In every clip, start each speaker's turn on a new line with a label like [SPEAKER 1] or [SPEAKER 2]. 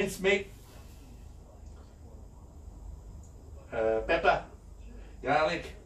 [SPEAKER 1] mincemeat, uh, pepper, garlic,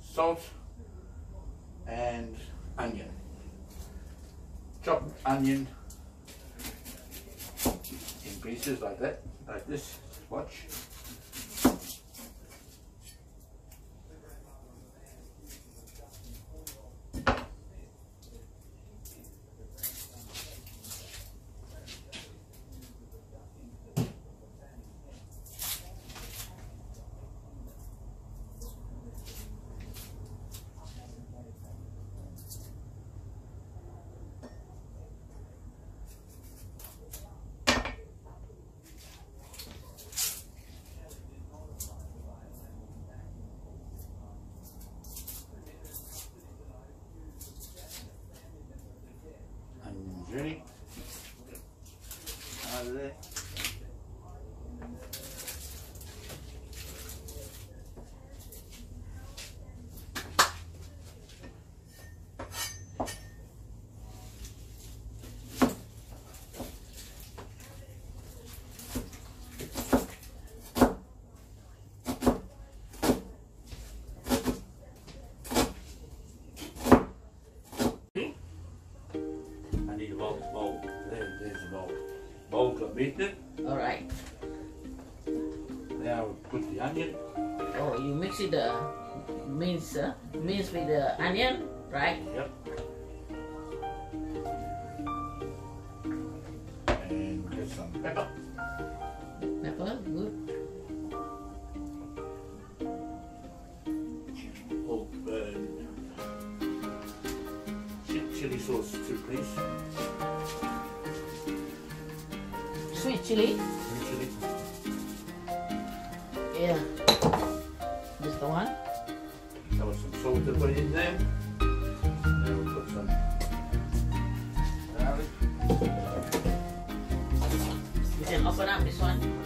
[SPEAKER 1] salt, and onion. Chop onion in pieces like that, like this. Watch. Onion's ready. Out of there. I need a bowl, bowl. There, there's a bowl. Bowl got beaten.
[SPEAKER 2] All right.
[SPEAKER 1] Now put the onion.
[SPEAKER 2] Oh, you mix it the mince, uh, mince with the onion, right?
[SPEAKER 1] Yep. Chili.
[SPEAKER 2] Chili. Yeah. This the one.
[SPEAKER 1] There was some salt to put in there. Now we'll put some garlic.
[SPEAKER 2] You can open up this one.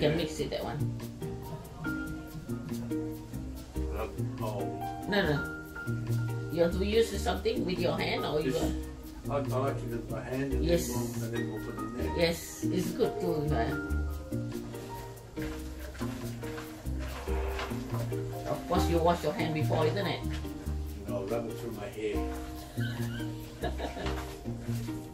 [SPEAKER 2] Can mix it that one.
[SPEAKER 1] Rub.
[SPEAKER 2] No, no. You have to use something with your hand or you
[SPEAKER 1] I, I like to do by hand and,
[SPEAKER 2] Yes.
[SPEAKER 1] and then we'll put it in there.
[SPEAKER 2] Yes, it's good too. Of course, you wash your hand before, isn't it?
[SPEAKER 1] You know, rub it through my hair.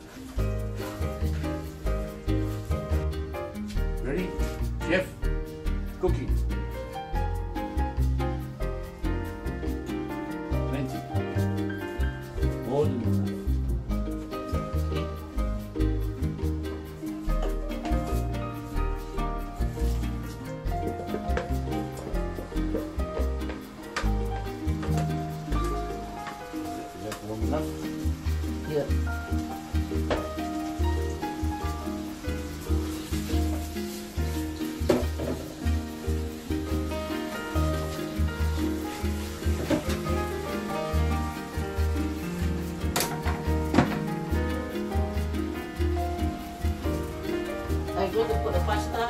[SPEAKER 2] I'm going to put the pasta.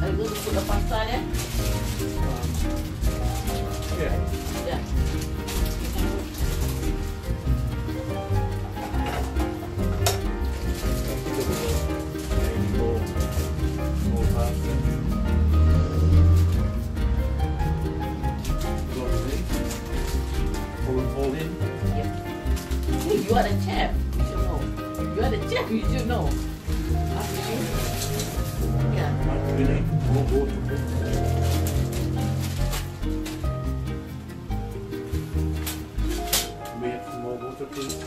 [SPEAKER 2] I'm going to put the pasta there. ¿eh?
[SPEAKER 1] Yeah.
[SPEAKER 2] Yeah.
[SPEAKER 1] More, more pasta. Go see. Pull it all in.
[SPEAKER 2] Hey, you are the chef. You are the chef. You should know. Yeah.
[SPEAKER 1] Really. More water. More water, please?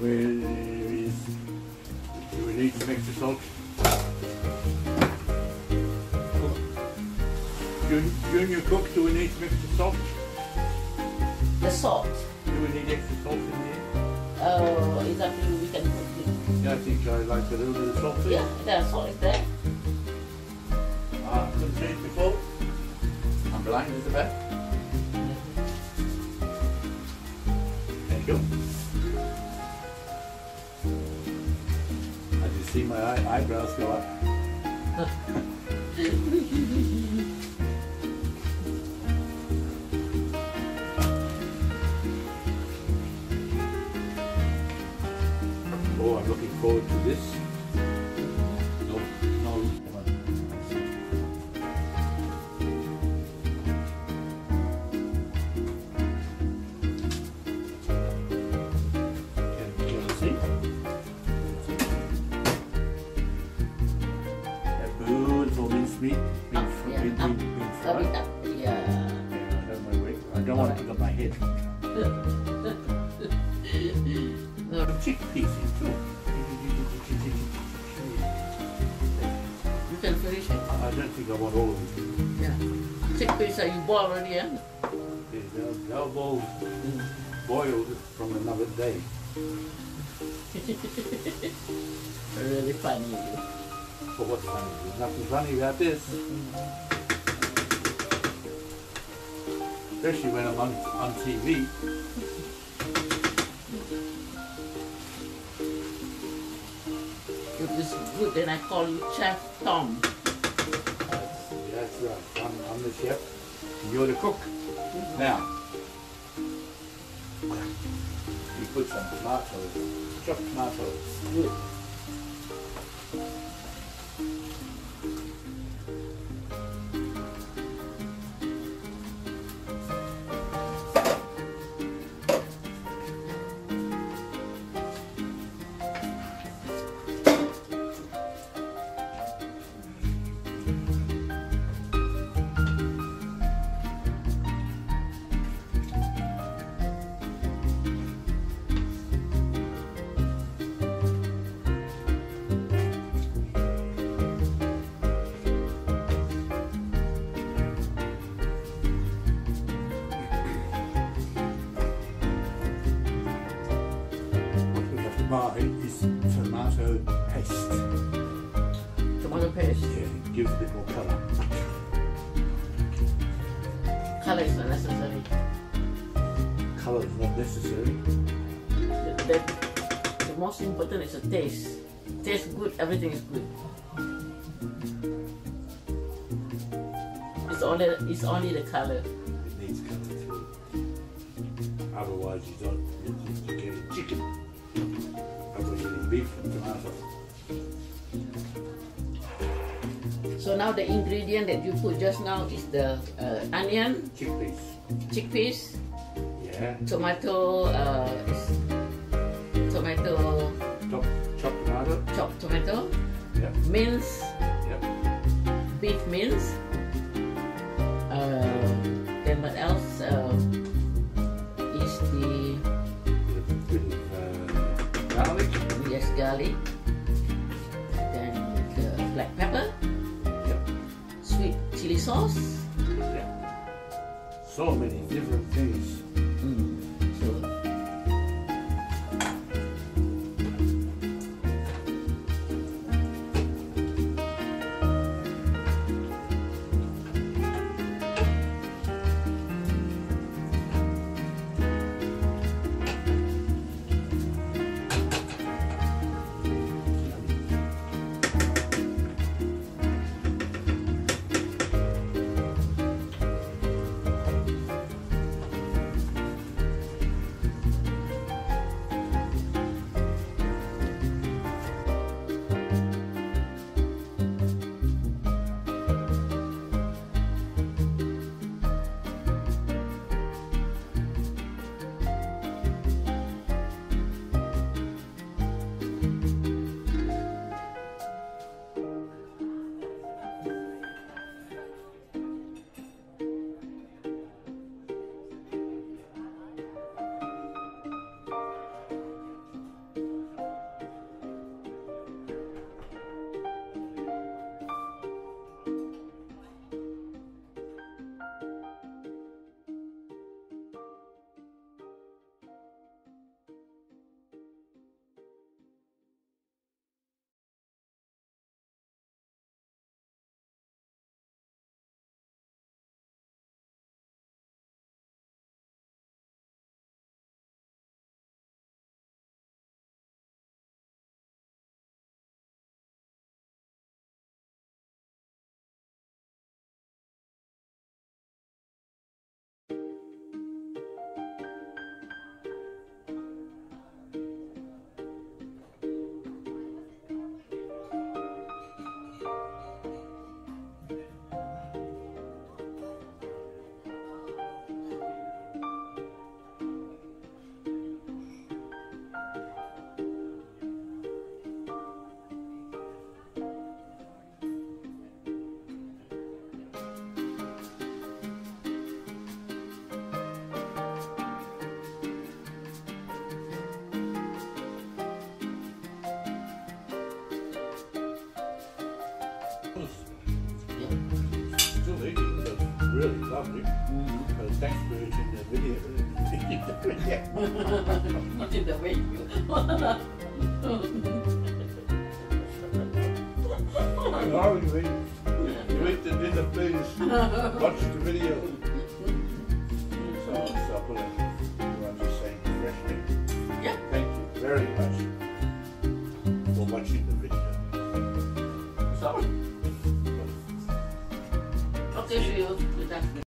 [SPEAKER 1] Where is do we need some extra salt? Cook. Jun- Junior cook, do we need some extra salt?
[SPEAKER 2] The salt.
[SPEAKER 1] Do we need extra salt in here?
[SPEAKER 2] Uh, is that we can it?
[SPEAKER 1] Yeah, I think I like a little bit of salt.
[SPEAKER 2] Yeah, the salt is there.
[SPEAKER 1] Ah, see it before. I'm blind as a bat. Thank you. I see my eye- eyebrows go up. Oh, I'm looking forward to this.
[SPEAKER 2] Yeah.
[SPEAKER 1] I have my. I don't want to pick up my head.
[SPEAKER 2] No,
[SPEAKER 1] Chickpeas too.
[SPEAKER 2] you can finish it.
[SPEAKER 1] I don't think I want all of it.
[SPEAKER 2] Yeah. Chickpeas are you boil already, yeah?
[SPEAKER 1] Okay, They'll, they'll both boiled from another day.
[SPEAKER 2] Really funny.
[SPEAKER 1] But what's funny? There's nothing funny about this. Mm-hmm. Especially when I'm on, on TV.
[SPEAKER 2] If it's good, then I call you Chef Tom.
[SPEAKER 1] That's, that's right. I'm, I'm the chef. and You're the cook. Mm-hmm. Now, you put some tomatoes, chopped tomatoes.
[SPEAKER 2] Good.
[SPEAKER 1] Buy is tomato paste.
[SPEAKER 2] Tomato paste.
[SPEAKER 1] Yeah, it gives a bit more colour.
[SPEAKER 2] Color is not necessary.
[SPEAKER 1] Colour is not necessary.
[SPEAKER 2] The, the, the most important is the taste. Taste good, everything is good. It's only it's only the color.
[SPEAKER 1] It needs colour too. Otherwise, you don't. You, you- you're chicken. Beef and tomato.
[SPEAKER 2] So now the ingredient that you put just now is the uh, onion,
[SPEAKER 1] Chickpeas.
[SPEAKER 2] chickpeas,
[SPEAKER 1] Yeah.
[SPEAKER 2] tomato, uh, tomato,
[SPEAKER 1] Chop, chopped tomato.
[SPEAKER 2] chopped tomato,
[SPEAKER 1] Yep.
[SPEAKER 2] mince,
[SPEAKER 1] Yep.
[SPEAKER 2] beef mince. Uh, then what else? Uh, black pepper, sweet chili sauce.
[SPEAKER 1] So many different things.
[SPEAKER 2] You did the video.
[SPEAKER 1] How you eat? You eat the dinner, please. Watch the video.
[SPEAKER 2] Yeah.
[SPEAKER 1] Thank you very much for watching the video.
[SPEAKER 2] Sorry.